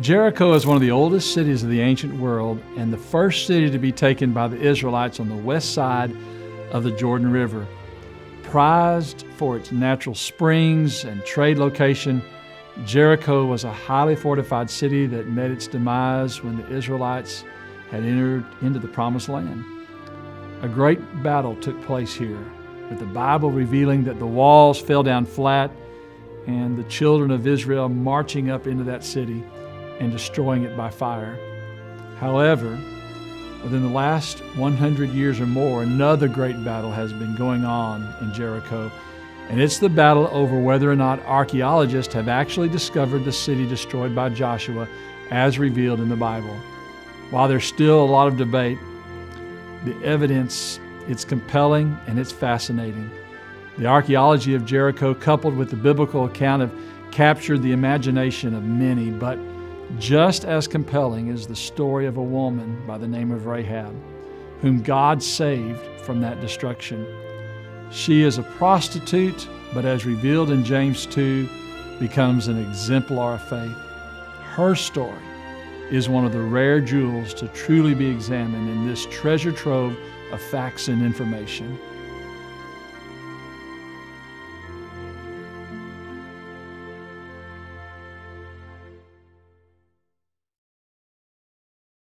Jericho is one of the oldest cities of the ancient world and the first city to be taken by the Israelites on the west side of the Jordan River. Prized for its natural springs and trade location, Jericho was a highly fortified city that met its demise when the Israelites had entered into the Promised Land. A great battle took place here, with the Bible revealing that the walls fell down flat and the children of Israel marching up into that city and destroying it by fire. However, within the last 100 years or more, another great battle has been going on in Jericho, and it's the battle over whether or not archaeologists have actually discovered the city destroyed by Joshua as revealed in the Bible. While there's still a lot of debate, the evidence it's compelling and it's fascinating. The archaeology of Jericho coupled with the biblical account have captured the imagination of many, but just as compelling is the story of a woman by the name of Rahab, whom God saved from that destruction. She is a prostitute, but as revealed in James 2, becomes an exemplar of faith. Her story is one of the rare jewels to truly be examined in this treasure trove of facts and information.